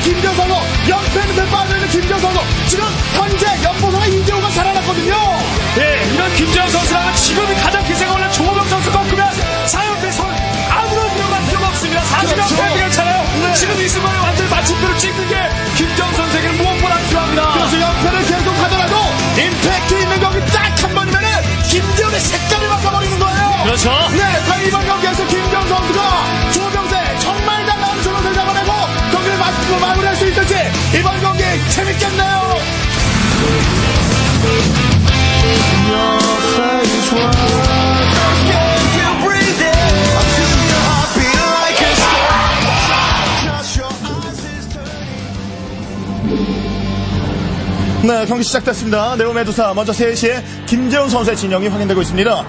선수, 연패는 빠져있는 선수. 지금 현재 연보선의 이재호가 살아났거든요. 예, 이런 김재현 선수라면 지금이 가장 기세가 올라 조호경 선수 꺾으면 4연패 선 아무런 이유가 필요가 없습니다. 40연패 그렇죠. 괜찮아요. 네. 지금 이 순간에 완전히 마침표를 찍는 게 김재현 선수에게는 무엇보다 필요합니다. 그래서 연패를 계속 하더라도 임팩트 있는 경기 딱 한 번이면은 김지현의 색깔을 바꿔버리는 거예요. 그렇죠. 네, 과연 이번 경기에서 김지현 선수가 재밌겠네요. 네, 경기 시작됐습니다. 네오메두사 먼저 3시에 김재훈 선수의 진영이 확인되고 있습니다.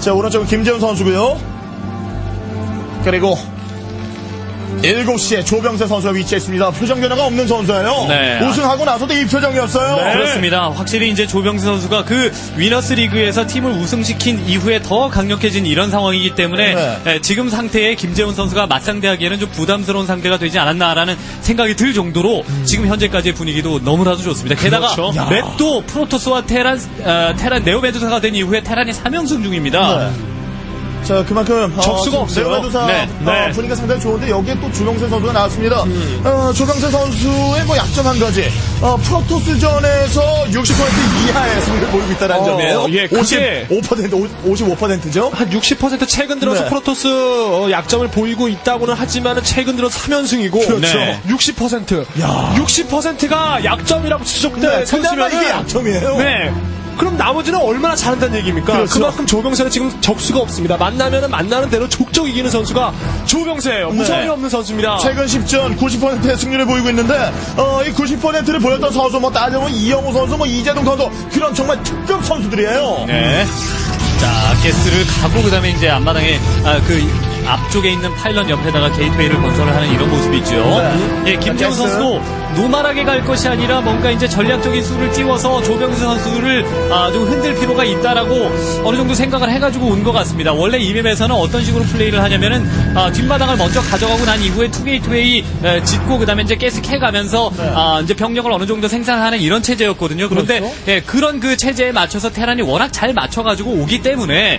자, 오른쪽은 김재훈 선수고요. 그리고 7시에 조병세 선수가 위치해 있습니다. 표정 변화가 없는 선수예요. 네. 우승하고 나서도 이 표정이었어요. 네. 그렇습니다. 확실히 이제 조병세 선수가 그 위너스 리그에서 팀을 우승시킨 이후에 더 강력해진 이런 상황이기 때문에 네. 에, 지금 상태에 김재훈 선수가 맞상대하기에는 좀 부담스러운 상대가 되지 않았나라는 생각이 들 정도로 지금 현재까지의 분위기도 너무나도 좋습니다. 게다가 그렇죠. 야. 맵도 프로토스와 테란, 어, 테란 네오메두사가 된 이후에 테란이 3연승 중입니다. 네. 자, 그만큼 적수가 없어요. 네오메두사 네, 어, 네. 분위기가 상당히 좋은데 여기에 또 조병세 선수가 나왔습니다. 음. 어, 조병세 선수의 뭐 약점 한 가지. 어, 프로토스전에서 60% 이하의 승리를 보이고 있다는 어, 점이에요. 예, 그게- 55%, 55%죠. 한 60% 최근 들어서 네. 프로토스 어, 약점을 보이고 있다고는 하지만 최근 들어 3연승이고 그렇죠. 네. 60% 야. 60%가 약점이라고 지적된 네, 선수면 이게 약점이에요. 네. 그럼 나머지는 얼마나 잘한다는 얘기입니까? 그렇죠. 그만큼 조병세는 지금 적수가 없습니다. 만나면은 만나는 대로 족족 이기는 선수가 조병세예요. 무서움이 네. 없는 선수입니다. 최근 10전 90%의 승률을 보이고 있는데 어, 이 90%를 보였던 선수 뭐 따져보면 이영호 선수 뭐 이재동 선수 그런 정말 특급 선수들이에요. 네. 자, 가스를 가고 그다음에 이제 앞마당에 아, 그 앞쪽에 있는 pylon 옆에다가 gateway를 건설을 하는 이런 모습이 있죠. 네. 예, 김재훈 게스트. 선수도 normal하게 갈 것이 아니라 뭔가 이제 전략적인 수를 띄워서 조병세 선수를 아, 좀 흔들 필요가 있다라고 어느 정도 생각을 해가지고 온 것 같습니다. 원래 이 map에서는 어떤 식으로 플레이를 하냐면은 아, 뒷마당을 먼저 가져가고 난 이후에 two gateway 에, 짓고 그다음에 이제 가스 캐가면서 아, 이제 병력을 어느 정도 생산하는 이런 체제였거든요. 그런데 그렇죠. 예, 그런 그 체제에 맞춰서 테란이 워낙 잘 맞춰가지고 오기 때문에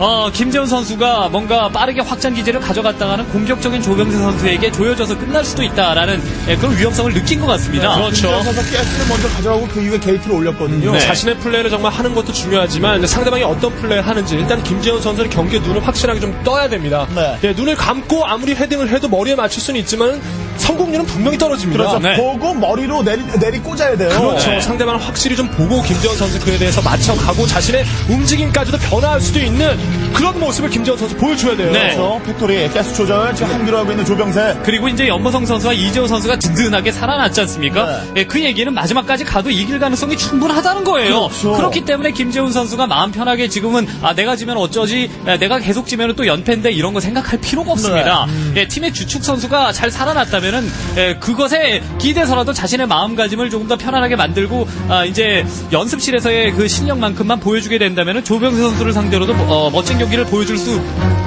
어, 김재훈 선수가 뭔가 빠르게 확장 기지를 가져갔다가는 공격적인 조병세 선수에게 조여져서 끝날 수도 있다라는 예, 그런 위험성을 느낀 것 같습니다. 그렇죠. 김재현 선수 가스를 먼저 가져가고 그 이후에 게이트를 올렸거든요. 네. 자신의 플레이를 정말 하는 것도 중요하지만 상대방이 어떤 플레이를 하는지 일단 김재현 선수는 경기에 눈을 확실하게 좀 떠야 됩니다. 네. 예, 눈을 감고 아무리 헤딩을 해도 머리에 맞출 수는 있지만 성공률은 분명히 떨어집니다. 그렇죠. 네. 보고 머리로 내리, 내리 꽂아야 돼요. 그렇죠. 네. 상대방을 확실히 좀 보고 김재현 선수 그에 대해서 맞춰가고 자신의 움직임까지도 변화할 수도 있는 그런 모습을 김재현 선수 보여줘야 돼요. 네. 그렇죠. factory 가스 조절 지금 한기로 하고 있는 조병세. 그리고 이제 염보성 선수와 이재호 선수가 든든하게 살아났지 않습니까? 네. 예, 그 얘기는 마지막까지 가도 이길 가능성이 충분하다는 거예요. 그렇죠. 그렇기 때문에 김재훈 선수가 마음 편하게 지금은 아, 내가 지면 어쩌지? 예, 내가 계속 지면 또 연패인데 이런 거 생각할 필요가 없습니다. 네. 예, 팀의 주축 선수가 잘 살아났다면 은 예, 그것에 기대서라도 자신의 마음가짐을 조금 더 편안하게 만들고 아, 이제 연습실에서의 그 실력만큼만 보여주게 된다면은 조병세 선수를 상대로도 어, 멋진 경기를 보여줄 수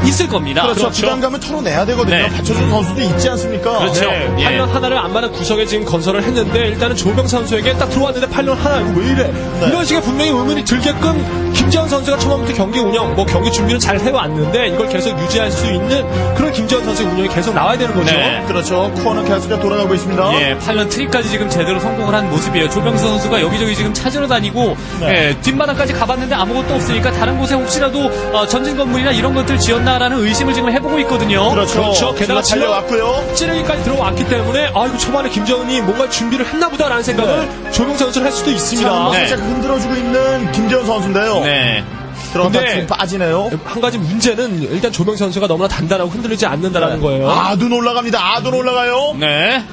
있을 겁니다. 그렇죠. 부담감을 털어내야 되거든요. 네. 받쳐주는 선수도 있지 않습니까? 그렇죠. 네, 예. 8년 하나를 안마는 구석에 지금 건설을 했는데 일단은 조병 선수에게 딱 들어왔는데 8년 하나 이거 왜 이래? 네. 이런 식의 분명히 의문이 들게끔 김재현 선수가 처음부터 경기 운영, 뭐 경기 준비를 잘 해왔는데 이걸 계속 유지할 수 있는 그런 김재현 선수의 운영이 계속 나와야 되는 거죠. 네. 그렇죠. 코어는 계속해서 돌아가고 있습니다. 예, 8년 트리까지 지금 제대로 성공을 한 모습이에요. 조병수 선수가 여기저기 지금 찾으러 다니고 네. 예, 뒷마당까지 가봤는데 아무것도 없으니까 다른 곳에 혹시라도 어, 전진 건물이나 이런 것들 지었나라는 의심을 지금 해보고 있거든요. 그렇죠. 그렇죠. 게다가 달려왔고요. 찌르기까지 들어왔기 때문에 아 이거 초반에 김재현이 뭔가 준비를 했나 보다라는 생각을 조병 선수를 할 수도 있습니다. 자, 네. 살짝 흔들어주고 있는 김재훈 선수인데요. 네. 들어갔다 지금 빠지네요. 한 가지 문제는 일단 조병세 선수가 너무나 단단하고 흔들리지 않는다라는 거예요. 아둔 올라갑니다. 아둔 올라가요. 네.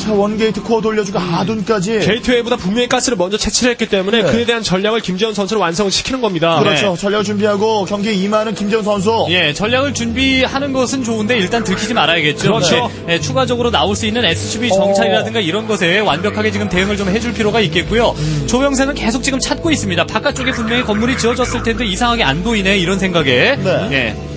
자, one gate core 돌려주고 아둔까지. gateway보다 분명히 가스를 먼저 채취를 했기 때문에 네. 그에 대한 전략을 김재훈 선수를 완성을 시키는 겁니다. 그렇죠. 네. 전략 준비하고 경기에 임하는 김재훈 선수. 예, 전략을 준비하는 것은 좋은데 일단 들키지 말아야겠죠. 그렇죠. 네. 예, 추가적으로 나올 수 있는 SCV 정찰이라든가 이런 것에 완벽하게 지금 대응을 좀 해줄 필요가 있겠고요. 조병세는 계속 지금 찾고 있습니다. 바깥쪽에 분명히 건물이 지어졌을 텐데 이상하게 안 보이네 이런 생각에. 네. 예.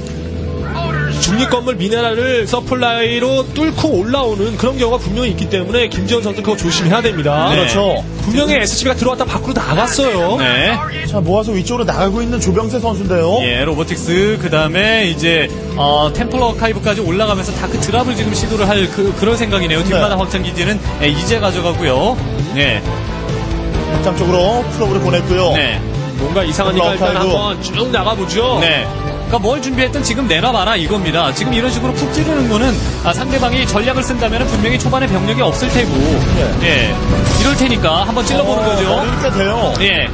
중립 건물 미네랄을 supply로 뚫고 올라오는 그런 경우가 분명히 있기 때문에 김재훈 선수 그거 조심해야 됩니다. 네. 그렇죠. 분명히 SCV가 들어왔다 밖으로 나갔어요. 네. 자, 모아서 위쪽으로 나가고 있는 조병세 선수인데요. 예, robotics 그다음에 이제 어, templar archives까지 올라가면서 dark drop을 지금 시도를 할 그, 그런 생각이네요. 뒷마당 확장 기지는 예, 이제 가져가고요. 네. 확장 쪽으로 probe를 보냈고요. 네. 뭔가 이상하니까 일단. 한번 쭉 나가보죠. 네. 그러니까 뭘 준비했든 지금 내놔봐라 이겁니다. 지금 이런 식으로 푹 찌르는 거는 아, 상대방이 전략을 쓴다면 분명히 초반에 병력이 없을 테고, 예, 이럴 테니까 한번 찔러보는 거죠. 그러니까 돼요. 예,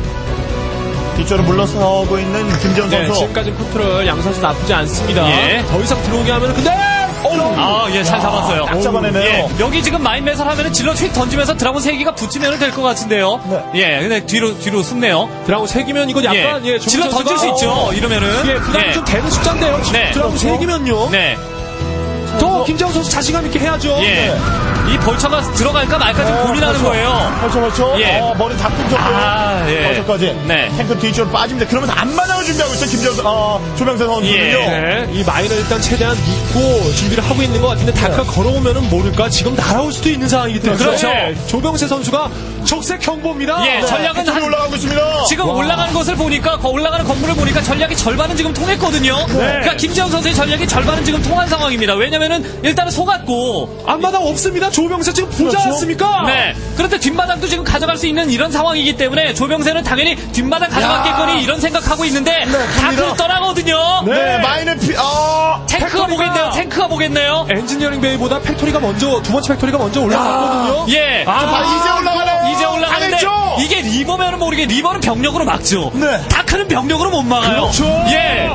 뒤쪽으로 물러서고 있는 김재훈 네, 선수. 지금까지 컨트롤 양 선수 나쁘지 않습니다. 예. 더 이상 들어오게 하면 근데 아, 예, 잘 잡았어요. 딱 잡아내네요. 예, 여기 지금 mine 매설 하면은 zealot 휙 던지면서 dragoon 세 기가 붙이면 될 것 같은데요. 네. 예, 근데 뒤로, 뒤로 숨네요. dragoon 세 기면 이거 약간 예, 예, zealot 던질 수 있죠, 이러면은. 예, 부담이 예. 좀 되는 숫자인데요. 네. dragoon 세 기면요. 네. 더 김정우 선수 자신감 있게 해야죠. 예. 이 벌처가 들어갈까 말까 지금 고민하는 거예요. 그렇죠, 그렇죠. 예. 어, 머리 다 끊겼고요. 아, 예. 벌써까지. 네. 탱크 뒤쪽으로 빠집니다. 그러면서 앞마당을 준비하고 있어요. 선- 어, 조병세 선수는요. 예. 네, 이 마인을 일단 최대한 믿고 준비를 하고 있는 것 같은데 다크가 걸어오면은 모를까 지금 날아올 수도 있는 상황이기 때문에 그렇죠. 예, 조병세 선수가 적색 경보입니다. 예, 네. 전략은 한- 올라가고 있습니다. 지금 올라가는 것을 보니까 거- 올라가는 건물을 보니까 전략이 절반은 지금 통했거든요. 그러니까 김재훈 선수의 전략이 절반은 지금 통한 상황입니다. 왜냐면 은 일단은 속았고 앞마당 없습니다. 조병세 지금 부자 그렇죠. 않습니까? 네. 그런데 뒷마당도 지금 가져갈 수 있는 이런 상황이기 때문에 조병세는 당연히 뒷마당 가져갔겠거니 이런 생각하고 있는데 갑니다. dark로 떠나거든요. 네, mine을 피, 어, 탱크가 보겠네요. 탱크가 보겠네요. engineering bay보다 factory가 먼저 두 번째 factory가 먼저 올라갔거든요. 예. 아, 이제 올라가네요. 이제 올라가는데? 이게 reaver면은 모르게 reaver는 병력으로 막죠. 네. dark는 병력으로 못 막아요. 그렇죠. 예.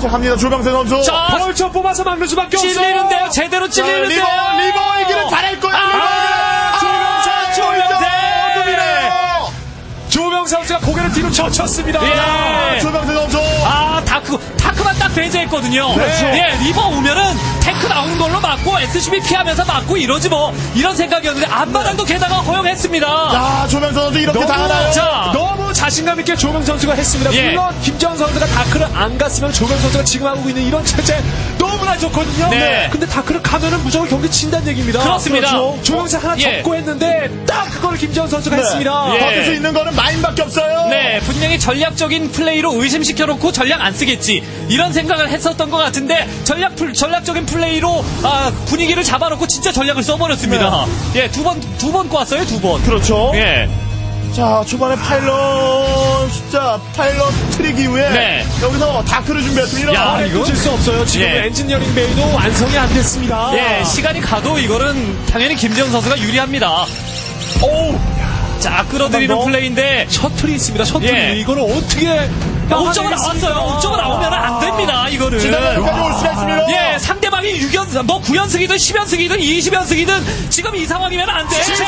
자, 갑니다. 조병세 선수. 자, vulture 뽑아서 막는 수밖에 없어요. 찔리는데요. 제대로 자, 찔리는데요. reaver, reaver 고개를 뒤로 젖혔습니다. 예. 조병세 선수. 아, dark, dark만 딱 배제했거든요. 그렇죠. 예, reaver 오면은 탱크 나오는 걸로 막고 SCV 피하면서 막고 이러지 뭐. 이런 생각이었는데 앞마당도 게다가 허용했습니다. 자, 조병세 선수 이렇게 너무, 당하나요? 자. 너무 자신감 있게 조병세 선수가 했습니다. 예. 물론 김재훈 선수가 dark를 안 갔으면 조병세 선수가 지금 하고 있는 이런 체제 너무나 좋거든요. 네. 근데 dark를 가면은 무조건 경기 진다는 얘기입니다. 그렇습니다. 그렇죠. 조병세 하나 예. 접고 했는데 딱 그걸 김재훈 선수가 네. 했습니다. 예. 버틸 수 있는 거는 mine밖에 없어요. 네, 분명히 전략적인 플레이로 의심시켜놓고 전략 안 쓰겠지. 이런 생각을 했었던 것 같은데, 전략, 플- 전략적인 플레이로, 아, 분위기를 잡아놓고 진짜 전략을 써버렸습니다. 예, 두 번, 두 번 꼬았어요, 두 번. 그렇죠. 예. 자, 초반에 pylon 숫 자, pylon 트릭 이후에 네. 여기서 dark를 준비했습니다. 야, 이거 이거- 질 수 없어요. 지금 예. engineering bay도 완성이 안 됐습니다. 예, 시간이 가도 이거는 당연히 김재훈 선수가 유리합니다. 오! 자, 끌어들이는. 플레이인데, 셔틀이 있습니다. 셔틀이 예. 이거는 어떻게 옥저가 나왔어요. 옥저가 나오면 안 됩니다, 이거는. 지나가까지 올 수가 있습니다. 예, 상대방이 6연, 뭐 9연승이든 10연승이든 20연승이든 지금 이 상황이면 안 돼. 진짜!